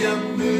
Yummy, better